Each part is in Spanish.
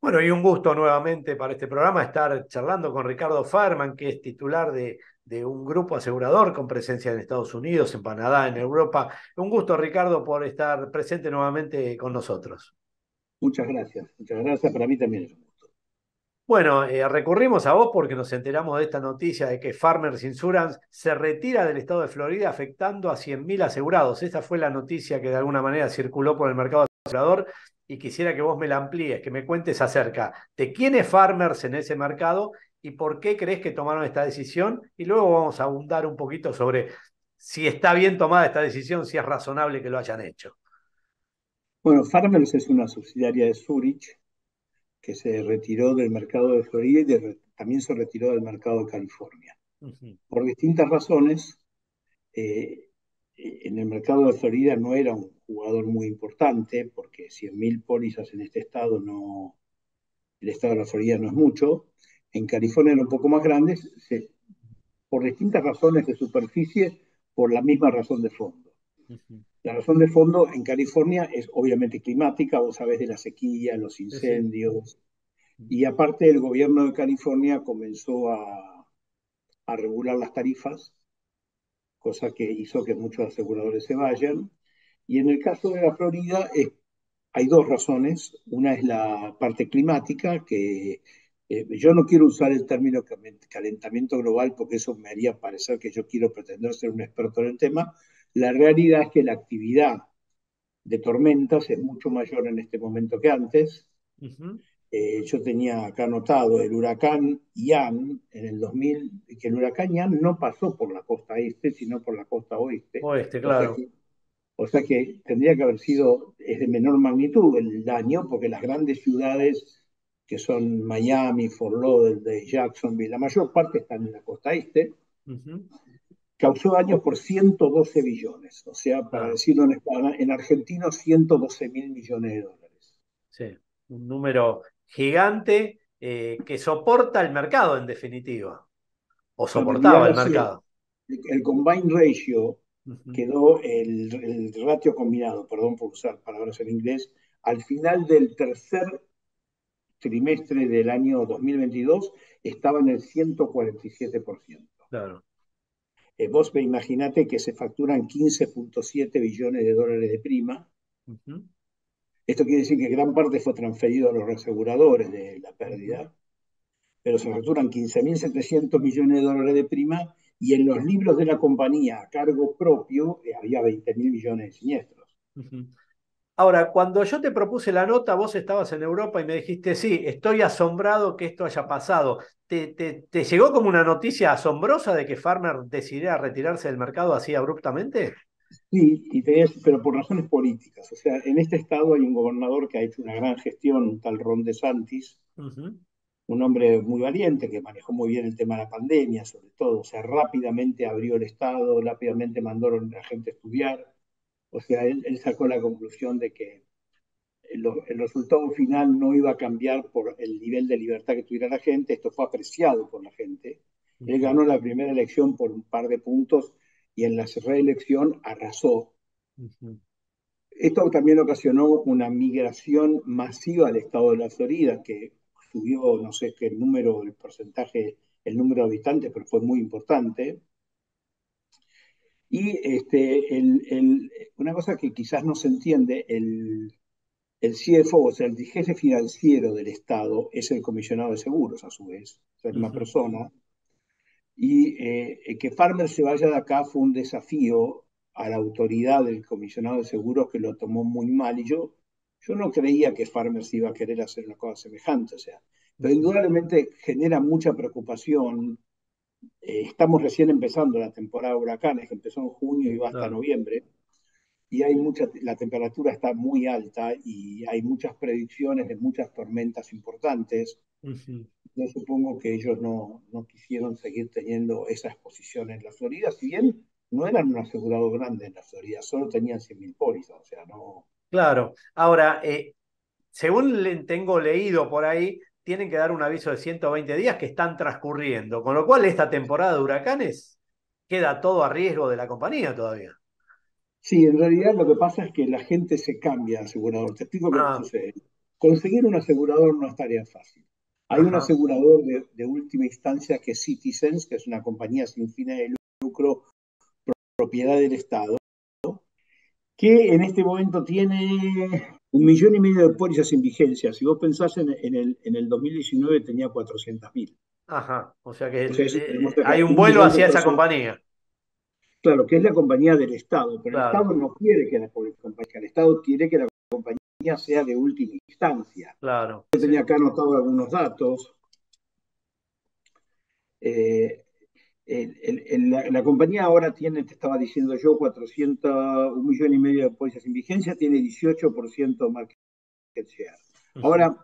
Bueno, y un gusto nuevamente para este programa estar charlando con Ricardo Farman, que es titular de, de, un grupo asegurador con presencia en Estados Unidos, en Canadá, en Europa. Un gusto, Ricardo, por estar presente nuevamente con nosotros. Muchas gracias, muchas gracias. Para mí también es un gusto. Bueno, eh, recurrimos a vos porque nos enteramos de esta noticia de que Farmers Insurance se retira del estado de Florida afectando a 100.000 asegurados. Esta fue la noticia que de alguna manera circuló por el mercado asegurador y quisiera que vos me la amplíes, que me cuentes acerca de quién es Farmers en ese mercado y por qué crees que tomaron esta decisión. Y luego vamos a abundar un poquito sobre si está bien tomada esta decisión, si es razonable que lo hayan hecho. Bueno, Farmers es una subsidiaria de Zurich que se retiró del mercado de Florida y también se retiró del mercado de California. Por distintas razones, eh, en el mercado de Florida no era un jugador muy importante, porque 100.000 pólizas en este estado no, el estado de la Florida no es mucho. En California era un poco más grande, por distintas razones de superficie, por la misma razón de fondo. La razón de fondo en California es obviamente climática, vos sabés de la sequía, los incendios, y aparte el gobierno de California comenzó a, a regular las tarifas cosa que hizo que muchos aseguradores se vayan. Y en el caso de la Florida hay dos razones. Una es la parte climática, que eh, yo no quiero usar el término calentamiento global porque eso me haría parecer que yo quiero pretender ser un experto en el tema. La realidad es que la actividad de tormentas es mucho mayor en este momento que antes. Eh, yo tenía acá anotado el huracán Ian en el 2000, que el huracán Ian no pasó por la costa este, sino por la costa oeste. Oeste, claro. O sea que, tendría que haber sido, es de menor magnitud el daño, porque las grandes ciudades que son Miami, Fort Lauderdale, Jacksonville, la mayor parte están en la costa este, causó daños por 112 billones. O sea, para decirlo en, en argentino, 112 mil millones de dólares. Sí, un número gigante eh, que soporta el mercado en definitiva, o soportaba el mercado. El, combine ratio quedó, el, ratio combinado, perdón por usar palabras en inglés, al final del tercer trimestre del año 2022 estaba en el 147%. Claro. Eh, vos me imaginate que se facturan 15.7 billones de dólares de prima. Esto quiere decir que gran parte fue transferido a los aseguradores de la pérdida, pero se facturan 15.700 millones de dólares de prima y en los libros de la compañía a cargo propio eh, había 20.000 millones de siniestros. Ahora, cuando yo te propuse la nota, vos estabas en Europa y me dijiste, sí, estoy asombrado que esto haya pasado. ¿Te, te llegó como una noticia asombrosa de que Farmer decidiera retirarse del mercado así abruptamente? Sí, y pero por razones políticas. O sea, en este estado hay un gobernador que ha hecho una gran gestión, un tal Ron DeSantis, un hombre muy valiente que manejó muy bien el tema de la pandemia, sobre todo. O sea, rápidamente abrió el estado, rápidamente mandó a la gente a estudiar. O sea, él, sacó la conclusión de que el, resultado final no iba a cambiar por el nivel de libertad que tuviera la gente. Esto fue apreciado por la gente. Él ganó la primera elección por un par de puntos y en la reelección arrasó. Esto también ocasionó una migración masiva al estado de la Florida, que subió, no sé qué número, el porcentaje, el número de habitantes, pero fue muy importante. Y este, el, una cosa que quizás no se entiende, el, el CFO, o sea, el jefe financiero del Estado, es el comisionado de seguros, a su vez, es una persona y eh, que Farmer se vaya de acá fue un desafío a la autoridad del comisionado de seguros que lo tomó muy mal. Y yo, yo no creía que Farmer se iba a querer hacer una cosa semejante. O sea, pero indudablemente genera mucha preocupación. Eh, estamos recién empezando la temporada de huracanes, que empezó en junio y va hasta noviembre. Y hay mucha, la temperatura está muy alta y hay muchas predicciones de muchas tormentas importantes yo supongo que ellos no, no quisieron seguir teniendo esa exposición en la Florida, si bien no eran un asegurado grande en la Florida, solo tenían 100.000 pólizas, o sea, no... Claro, ahora, eh, según tengo leído por ahí, tienen que dar un aviso de 120 días que están transcurriendo, con lo cual esta temporada de huracanes queda todo a riesgo de la compañía todavía. Sí, en realidad lo que pasa es que la gente se cambia de asegurador. Te explico qué ah. sucede. conseguir un asegurador no es tarea fácil. Hay un asegurador de, última instancia que es Citizens, que es una compañía sin fines de lucro, propiedad del Estado, que en este momento tiene un millón y medio de pólizas en vigencia. Si vos pensás en, el, en el 2019 tenía 400 mil. Ajá, o sea que eh, hay un vuelo hacia esa compañía. Claro, que es la compañía del Estado, pero el Estado no quiere que la compañía, el Estado quiere que la compañía sea de última instancia. Claro. Yo tenía acá anotado algunos datos. Eh, la, compañía ahora tiene, te estaba diciendo yo, 400, un millón y medio de pólizas en vigencia, tiene 18% market share. Ahora,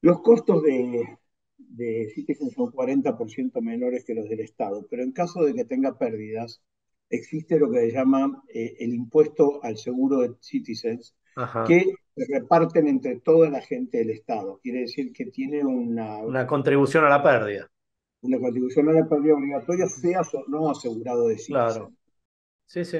los costos de, de Citizens son 40% menores que los del Estado, pero en caso de que tenga pérdidas, existe lo que se llama eh, el impuesto al seguro de Citizens, que se reparten entre toda la gente del Estado. Quiere decir que tiene una... Una contribución a la pérdida. Una contribución a la pérdida obligatoria, sea o no asegurado de Citizens. Claro. Sí, sí.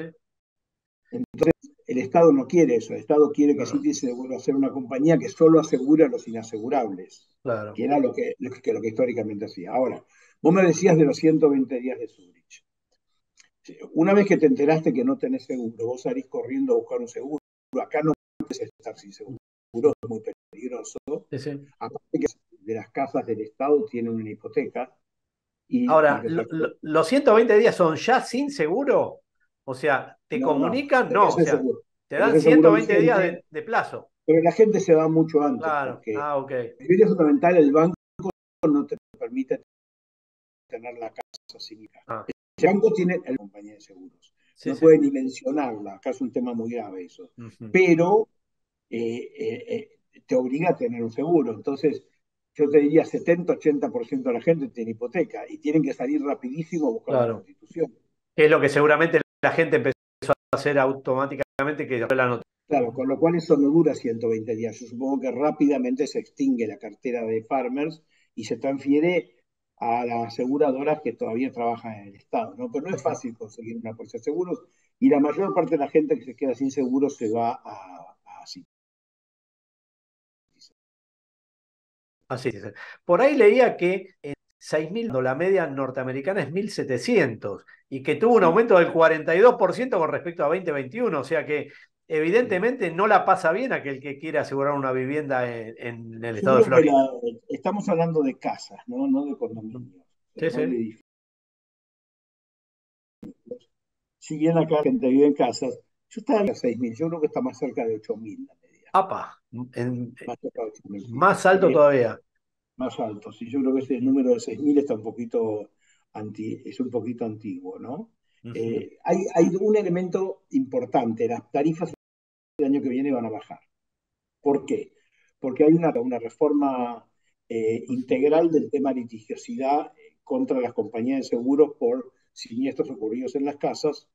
Entonces, el Estado no quiere eso. El Estado quiere que Citizens vuelva a ser una compañía que solo asegura los inasegurables. Claro. Que era lo que, lo que, históricamente hacía. Ahora, vos me decías de los 120 días de Zurich. Una vez que te enteraste que no tenés seguro, vos salís corriendo a buscar un seguro. Acá no puedes estar sin seguro, es muy peligroso. Aparte que de las casas del Estado tienen una hipoteca. Ahora, ¿los 120 días son ya sin seguro? O sea, ¿te comunican? No, o sea, te dan 120 días de, plazo. Pero la gente se va mucho antes. Claro, ah, ok. Es fundamental, el banco no te permite tener la casa sin ah. El banco tiene la compañía de seguros. no puede ni mencionarla, acá es un tema muy grave eso. Pero eh, eh, eh, te obliga a tener un seguro. Entonces, yo te diría 70-80% de la gente tiene hipoteca y tienen que salir rapidísimo a buscar la constitución. Es lo que seguramente la gente empezó a hacer automáticamente que la nota. Claro, con lo cual eso no dura 120 días. Yo supongo que rápidamente se extingue la cartera de farmers y se transfiere a las aseguradoras que todavía trabajan en el Estado, ¿no? Pero no es fácil conseguir una póliza de seguros y la mayor parte de la gente que se queda sin seguros se va a, Así es. Por ahí leía que 6.000, la media norteamericana es 1.700 y que tuvo un aumento del 42% con respecto a 2021, o sea que evidentemente no la pasa bien aquel que quiere asegurar una vivienda en, el estado de Florida. estamos hablando de casas, no, no de condominios. Sí, sí. Si bien acá la gente vive en casas, yo estaba en 6.000, yo creo que está más cerca de 8.000 ¡Apa! más, alto todavía más altos. Y yo creo que ese número de 6.000 está un poquito anti, es un poquito antiguo, ¿no? Eh, hay, hay, un elemento importante, las tarifas el año que viene van a bajar. ¿Por qué? Porque hay una, una reforma eh, integral del tema litigiosidad contra las compañías de seguros por siniestros ocurridos en las casas.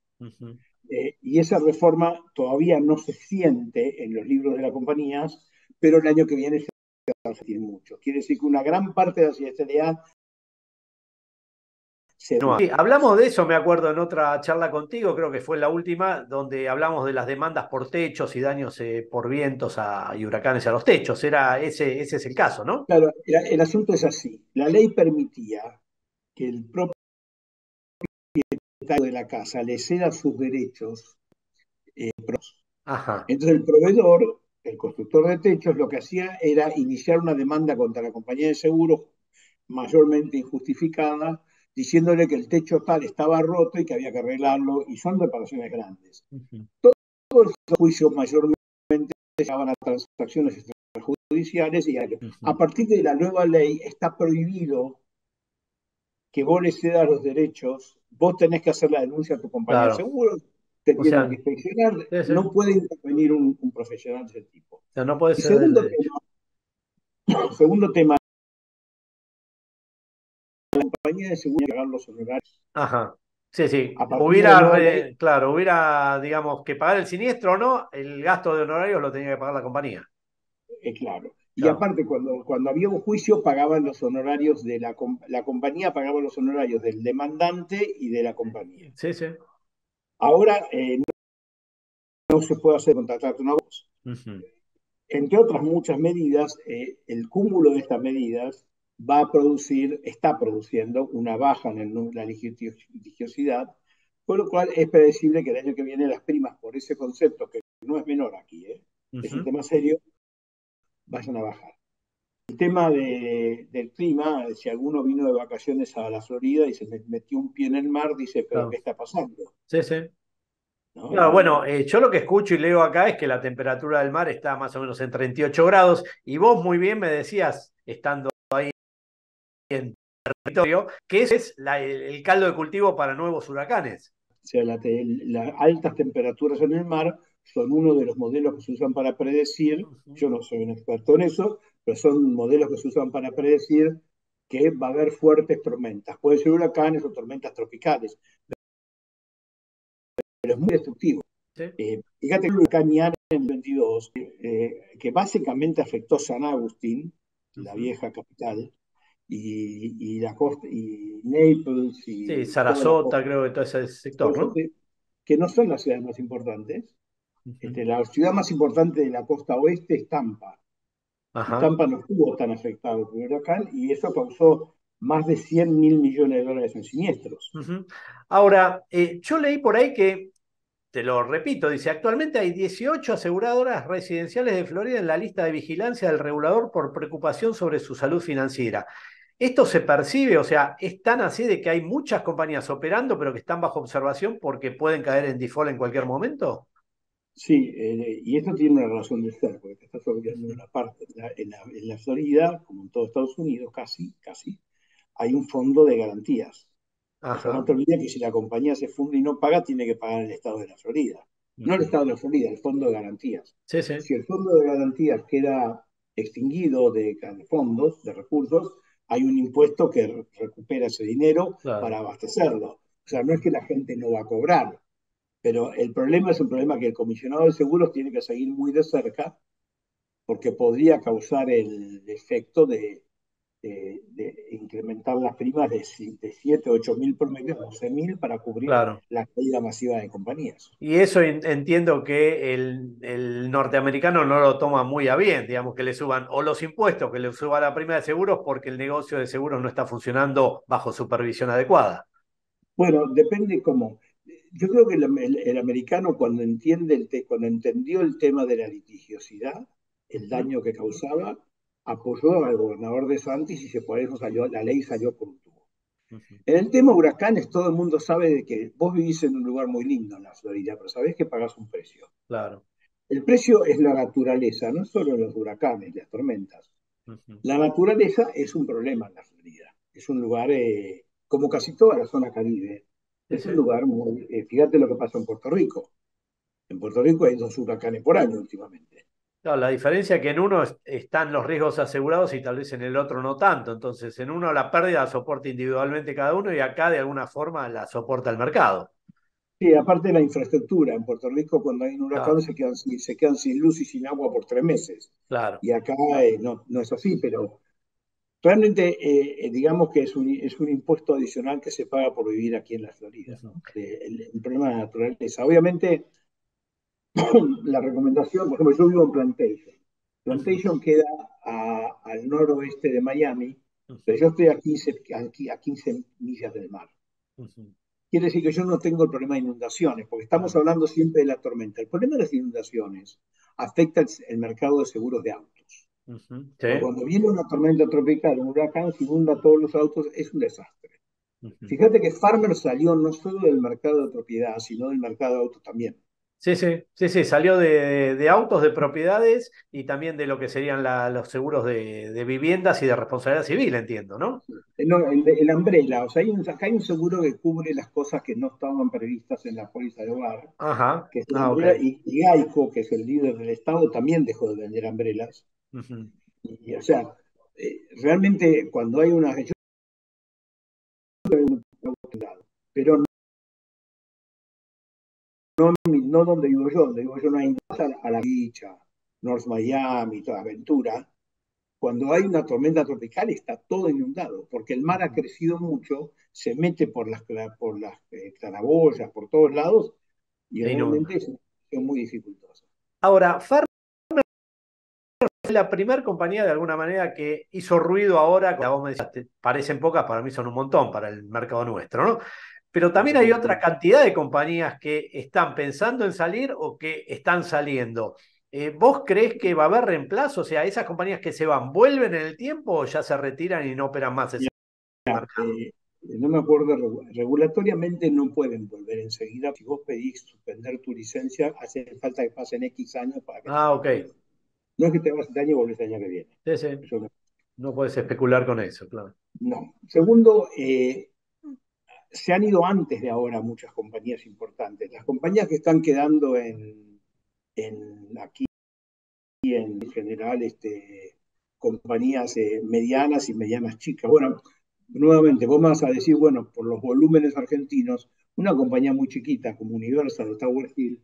Eh, y esa reforma todavía no se siente en los libros de las compañías, pero el año que viene se mucho. Quiere decir que una gran parte de la siniestralidad se... hablamos de eso, me acuerdo, en otra charla contigo, creo que fue la última, donde hablamos de las demandas por techos y daños eh, por vientos y huracanes a los techos. Era ese, ese es el caso, ¿no? Claro, el, asunto es así. La ley permitía que el propio propietario de la casa le ceda sus derechos. Eh, Entonces el proveedor el constructor de techos lo que hacía era iniciar una demanda contra la compañía de seguros mayormente injustificada, diciéndole que el techo tal estaba roto y que había que arreglarlo, y son reparaciones grandes. Todos los juicios mayormente llevaban a transacciones extrajudiciales y a, partir de la nueva ley está prohibido que vos le cedas los derechos, vos tenés que hacer la denuncia a tu compañía de seguros, no puede intervenir un, profesional de ese tipo. no puede ser segundo, tema, segundo tema, la compañía de seguridad pagar los honorarios. Ajá. Sí, sí. Hubiera, claro, hubiera, digamos, que pagar el siniestro o no, el gasto de honorarios lo tenía que pagar la compañía. Eh, claro. Y aparte, cuando, cuando había un juicio, pagaban los honorarios de la, la compañía, pagaba los honorarios del demandante y de la compañía. Sí, sí. Ahora eh, no, se puede hacer contratar una voz. entre otras muchas medidas, eh, el cúmulo de estas medidas va a producir, está produciendo una baja en la litigiosidad, con lo cual es predecible que el año que viene las primas por ese concepto, que no es menor aquí, ¿eh? es un tema serio, vayan a bajar. El tema del clima, si alguno vino de vacaciones a la Florida y se metió un pie en el mar, dice, pero ¿qué está pasando? Sí, sí. bueno, eh, yo lo que escucho y leo acá es que la temperatura del mar está más o menos en 38 grados y vos muy bien me decías, estando ahí en territorio, que ese es el, caldo de cultivo para nuevos huracanes. O sea, las altas temperaturas en el mar son uno de los modelos que se usan para predecir, yo no soy un experto en eso, pero son modelos que se usan para predecir que va a haber fuertes tormentas. Pueden ser huracanes o tormentas tropicales, pero es muy destructivo. Eh, fíjate el huracán Ian en el 22, eh, que básicamente afectó San Agustín, la vieja capital, y, la costa, y Naples, y sí, Sarasota, creo que todo ese sector, ¿no? Que no son las ciudades más importantes, este, la ciudad más importante de la costa oeste es Tampa. Tampa no estuvo tan afectado por el huracán y eso causó más de 100 mil millones de dólares en siniestros. Ahora, eh, yo leí por ahí que, te lo repito, dice, actualmente hay 18 aseguradoras residenciales de Florida en la lista de vigilancia del regulador por preocupación sobre su salud financiera. ¿Esto se percibe? O sea, ¿es tan así de que hay muchas compañías operando pero que están bajo observación porque pueden caer en default en cualquier momento? Sí, eh, y esto tiene una razón de ser, porque te estás olvidando de una parte. En la, Florida, como en todo Estados Unidos, casi, casi, hay un fondo de garantías. no te olvides que si la compañía se funde y no paga, tiene que pagar el Estado de la Florida. No el Estado de la Florida, el fondo de garantías. Sí, sí. Si el fondo de garantías queda extinguido de, fondos, de recursos, hay un impuesto que recupera ese dinero para abastecerlo. O sea, no es que la gente no va a cobrar, pero el problema es un problema que el comisionado de seguros tiene que seguir muy de cerca porque podría causar el efecto de, incrementar las primas de, de 7, 8 mil por medio a 12 mil para cubrir la caída masiva de compañías. Y eso entiendo que el, el, norteamericano no lo toma muy a bien, digamos, que le suban o los impuestos, que le suba la prima de seguros porque el negocio de seguros no está funcionando bajo supervisión adecuada. Bueno, depende cómo yo creo que el, americano cuando entiende el cuando entendió el tema de la litigiosidad, el daño que causaba, apoyó al gobernador de Santis y se por eso salió, la ley salió por tubo. En el tema huracanes, todo el mundo sabe de que vos vivís en un lugar muy lindo en la Florida, pero sabés que pagás un precio. Claro. El precio es la naturaleza, no solo los huracanes, las tormentas. La naturaleza es un problema en la Florida. Es un lugar, eh, como casi toda la zona caribe, es un lugar muy... Eh, fíjate lo que pasa en Puerto Rico. En Puerto Rico hay dos huracanes por año últimamente. la diferencia es que en uno están los riesgos asegurados y tal vez en el otro no tanto. Entonces, en uno la pérdida la soporta individualmente cada uno y acá de alguna forma la soporta el mercado. Sí, aparte de la infraestructura. En Puerto Rico, cuando hay un huracán, se, quedan, se quedan sin luz y sin agua por tres meses. Claro. Y acá eh, no, no es así, pero Realmente, eh, eh, digamos que es un, es un, impuesto adicional que se paga por vivir aquí en la Florida, eh, el, problema de la naturaleza. Obviamente, la recomendación, por ejemplo, yo vivo en Plantation. Plantation queda al noroeste de Miami, pero yo estoy a 15, aquí, a 15 millas del mar. Quiere decir que yo no tengo el problema de inundaciones, porque estamos hablando siempre de la tormenta. El problema de las inundaciones afecta el mercado de seguros de Cuando viene una tormenta tropical, un huracán, se inunda todos los autos, es un desastre. Fíjate que Farmer salió no solo del mercado de propiedad, sino del mercado de autos también. Sí, sí, sí, sí, salió de, autos, de propiedades y también de lo que serían los seguros de, viviendas y de responsabilidad civil, entiendo, ¿no? el, el umbrella, o sea, hay un, acá hay un seguro que cubre las cosas que no estaban previstas en la póliza de hogar. Ajá. Que ah, y, y, Gaico, que es el líder del Estado, también dejó de vender y, o sea, eh, realmente cuando hay una región, pero no, no, donde vivo yo, donde vivo yo no hay a la dicha, North Miami, toda aventura. Cuando hay una tormenta tropical está todo inundado, porque el mar ha crecido mucho, se mete por las, por las eh, claraboyas, por todos lados, y realmente es muy dificultoso. Ahora, la primera compañía de alguna manera que hizo ruido ahora, vos me decías, parecen pocas, para mí son un montón para el mercado nuestro, ¿no? Pero también hay otra cantidad de compañías que están pensando en salir o que están saliendo. Eh, ¿Vos crees que va a haber reemplazo? O sea, esas compañías que se van, ¿vuelven en el tiempo o ya se retiran y no operan más ese mercado? Eh, no me acuerdo, regulatoriamente no pueden volver enseguida. Si vos pedís suspender tu licencia, hace falta que pasen X años para que... Ah, ok. No es que te vas este año y volvés el año que viene. Sí, sí. no... puedes especular con eso, claro. No. Segundo, eh, se han ido antes de ahora muchas compañías importantes. Las compañías que están quedando en, en aquí en general este, compañías eh, medianas y medianas chicas. Bueno, nuevamente, vos vas a decir, bueno, por los volúmenes argentinos, una compañía muy chiquita como Universal o Tower Hill,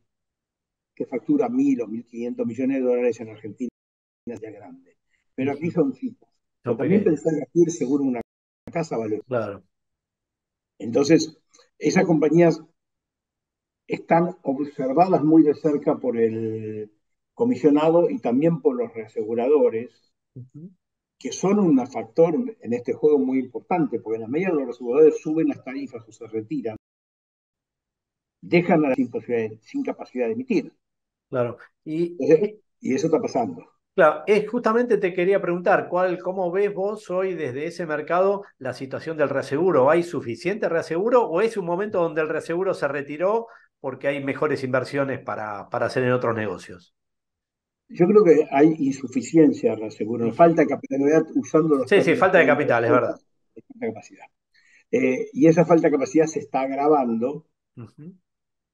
que factura mil o mil quinientos millones de dólares en Argentina, ya grande. Pero aquí son chicos. también pensar aquí seguro una casa vale. Claro. Entonces, esas compañías están observadas muy de cerca por el comisionado y también por los reaseguradores, que son un factor en este juego muy importante, porque en la medida que los reaseguradores suben las tarifas o se retiran, dejan a la sin, sin capacidad de emitir. Claro. Y, y eso está pasando. Claro, es justamente te quería preguntar, ¿cuál, ¿cómo ves vos hoy desde ese mercado la situación del reaseguro? ¿Hay suficiente reaseguro o es un momento donde el reaseguro se retiró porque hay mejores inversiones para, para hacer en otros negocios? Yo creo que hay insuficiencia de reaseguro, falta de capital, usando los... Sí, sí, falta de capital, es verdad. Falta de capacidad. Eh, y esa falta de capacidad se está agravando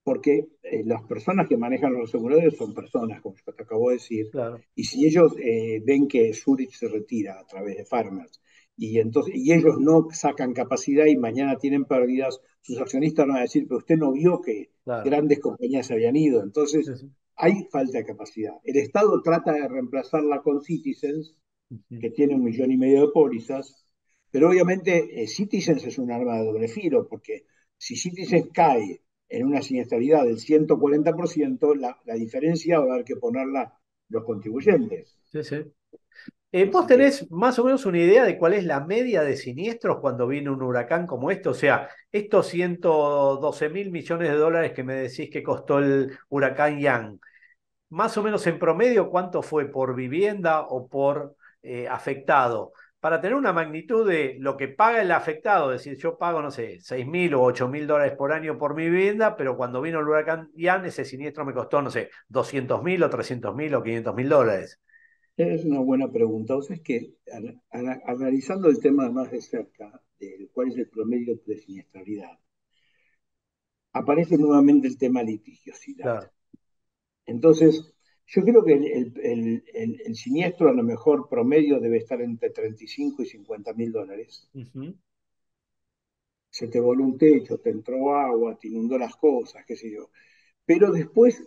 porque eh, las personas que manejan los aseguradores son personas, como yo te acabo de decir, y si ellos eh, ven que Zurich se retira a través de Farmers, y, entonces, y ellos no sacan capacidad y mañana tienen pérdidas, sus accionistas van a decir, pero usted no vio que grandes compañías se habían ido, entonces hay falta de capacidad. El Estado trata de reemplazarla con Citizens, que tiene un millón y medio de pólizas, pero obviamente eh, Citizens es un arma de doble filo, porque si Citizens cae en una siniestralidad del 140%, la, la diferencia va a haber que ponerla los contribuyentes. Sí, sí. Eh, ¿Vos tenés más o menos una idea de cuál es la media de siniestros cuando viene un huracán como este? O sea, estos 112 mil millones de dólares que me decís que costó el huracán Yang, más o menos en promedio, ¿cuánto fue por vivienda o por eh, afectado? Para tener una magnitud de lo que paga el afectado, es decir, yo pago, no sé, 6 mil o 8 mil dólares por año por mi vivienda, pero cuando vino el huracán Ian, ese siniestro me costó, no sé, 200 mil o 300 mil o 500 mil dólares. Es una buena pregunta. O sea, es que analizando el tema más de cerca, de cuál es el promedio de siniestralidad, aparece nuevamente el tema litigiosidad. Claro. Entonces, yo creo que el, siniestro a lo mejor promedio debe estar entre 35 y 50 mil dólares. Se te voló un techo, te entró agua, te inundó las cosas, qué sé yo. Pero después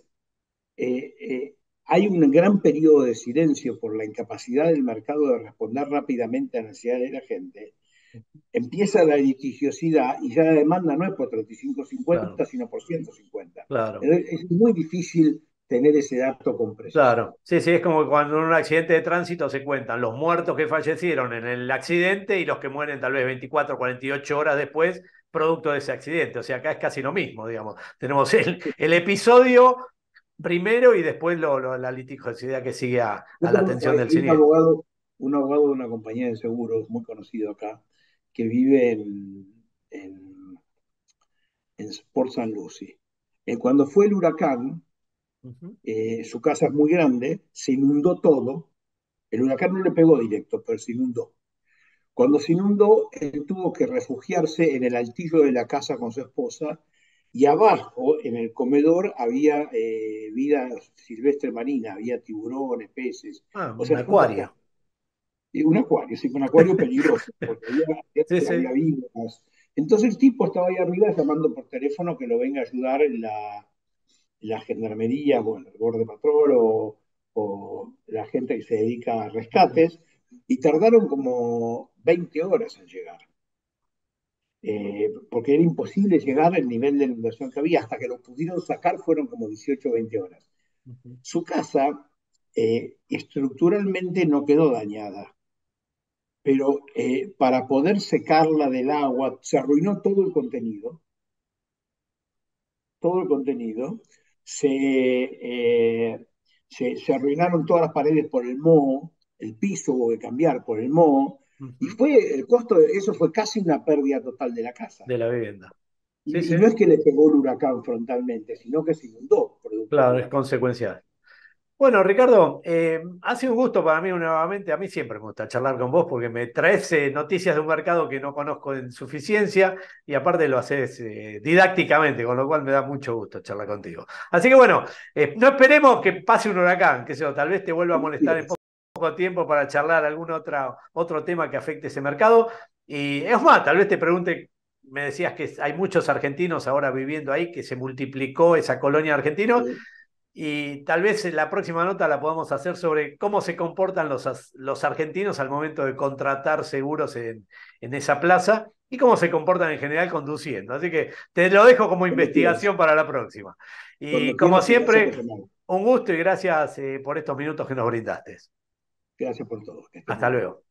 eh, eh, hay un gran periodo de silencio por la incapacidad del mercado de responder rápidamente a las necesidades de la gente. Empieza la litigiosidad y ya la demanda no es por 35-50, sino por 150. Claro. Es muy difícil tener ese dato con Claro, sí, sí, es como cuando en un accidente de tránsito se cuentan los muertos que fallecieron en el accidente y los que mueren tal vez 24, 48 horas después, producto de ese accidente. O sea, acá es casi lo mismo, digamos. Tenemos el, el episodio primero y después lo, la litigiosidad que sigue a, la atención del un abogado, un abogado de una compañía de seguros muy conocido acá, que vive en, en, en Port San Lucie. Eh, cuando fue el huracán, eh, su casa es muy grande, se inundó todo. El huracán no le pegó directo, pero se inundó. Cuando se inundó, él tuvo que refugiarse en el altillo de la casa con su esposa y abajo, en el comedor, había eh, vida silvestre marina, había tiburones, peces. Ah, un acuario. Un acuario, sí, un acuario peligroso, porque había, Entonces el tipo estaba ahí arriba llamando por teléfono que lo venga a ayudar en la, la gendarmería, bueno, el borde patrol o, la gente que se dedica a rescates, y tardaron como 20 horas en llegar. Eh, porque era imposible llegar al nivel de inundación que había, hasta que lo pudieron sacar fueron como 18 o 20 horas. Su casa eh, estructuralmente no quedó dañada, pero eh, para poder secarla del agua se arruinó todo el contenido, todo el contenido, se, eh, se, se, arruinaron todas las paredes por el moho, el piso hubo que cambiar por el moho, y fue el costo de eso fue casi una pérdida total de la casa. De la vivienda. y, no es que le pegó el huracán frontalmente, sino que se inundó. Claro, es consecuencial. Bueno, Ricardo, eh, ha sido un gusto para mí nuevamente. A mí siempre me gusta charlar con vos porque me traes eh, noticias de un mercado que no conozco en suficiencia y aparte lo haces eh, didácticamente, con lo cual me da mucho gusto charlar contigo. Así que bueno, no esperemos que pase un huracán, que sea, tal vez te vuelva a molestar en poco tiempo para charlar algún otra, otro tema que afecte ese mercado. Y es más, tal vez te pregunte me decías que hay muchos argentinos ahora viviendo ahí, que se multiplicó esa colonia argentina y tal vez la próxima nota la podamos hacer sobre cómo se comportan los, los argentinos al momento de contratar seguros en, en, esa plaza y cómo se comportan en general conduciendo. Así que te lo dejo como investigación para la próxima. Y como siempre, un gusto y gracias eh, por estos minutos que nos brindaste. Gracias por todo. Hasta luego.